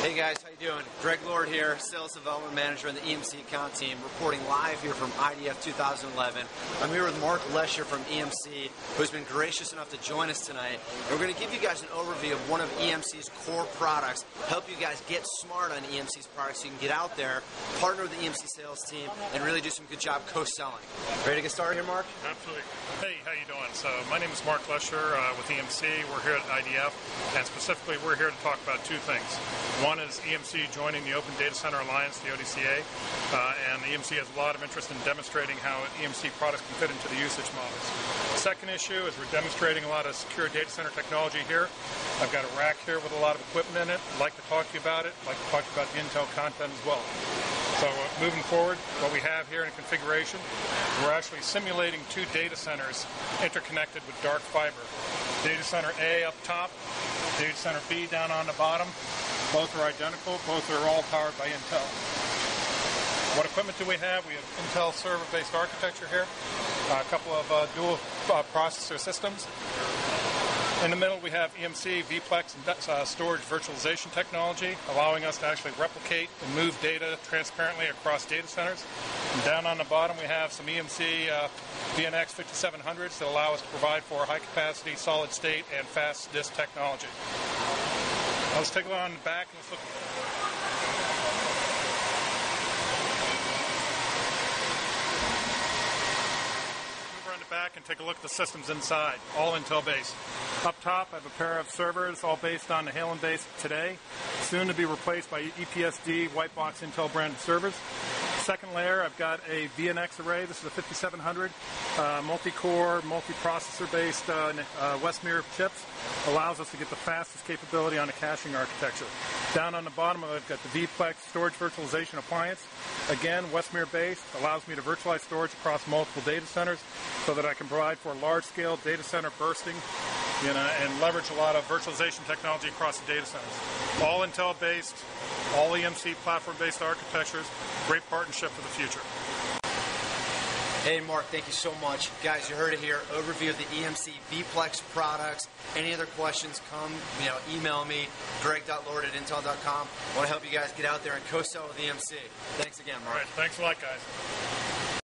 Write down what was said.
Hey guys, how you doing? Greg Lord here, Sales Development Manager in the EMC account team, reporting live here from IDF 2011. I'm here with Mark Lesher from EMC, who's been gracious enough to join us tonight. And we're going to give you guys an overview of one of EMC's core products, help you guys get smart on EMC's products so you can get out there, partner with the EMC sales team, and really do some good job co-selling. Ready to get started here, Mark? Absolutely. How you doing? So my name is Mark Lesher uh, with EMC. We're here at IDF, and specifically we're here to talk about two things. One is EMC joining the Open Data Center Alliance, the ODCA, uh, and EMC has a lot of interest in demonstrating how EMC products can fit into the usage models. The second issue is we're demonstrating a lot of secure data center technology here. I've got a rack here with a lot of equipment in it. I'd like to talk to you about it. I'd like to talk to you about the Intel content as well. So uh, moving forward, what we have here in configuration, we're actually simulating two data centers interconnected with dark fiber. Data center A up top, data center B down on the bottom. Both are identical. Both are all powered by Intel. What equipment do we have? We have Intel server-based architecture here, a couple of uh, dual uh, processor systems. In the middle, we have EMC vPlex and uh, storage virtualization technology, allowing us to actually replicate and move data transparently across data centers. And down on the bottom, we have some EMC uh, VNX 5700s that allow us to provide for high capacity, solid state, and fast disk technology. Now let's take a look on the back and let's look. Move around the back and take a look at the systems inside, all Intel based. Up top, I have a pair of servers, all based on the Nehalem base today, soon to be replaced by EPSD white box Intel branded servers. Second layer, I've got a VNX array. This is a 5700 uh, multi-core, multi-processor based uh, uh, Westmere chips. Allows us to get the fastest capability on a caching architecture. Down on the bottom, I've got the vPlex storage virtualization appliance. Again, Westmere based, allows me to virtualize storage across multiple data centers so that I can provide for large-scale data center bursting you know, and leverage a lot of virtualization technology across the data centers. All Intel based, all EMC platform based architectures, great partnership for the future. Hey, Mark, thank you so much. Guys, you heard it here. Overview of the EMC vPlex products. Any other questions, come, you know, email me, greg.lord at intel.com. I want to help you guys get out there and co-sell with EMC. Thanks again, Mark. All right, thanks a lot, guys.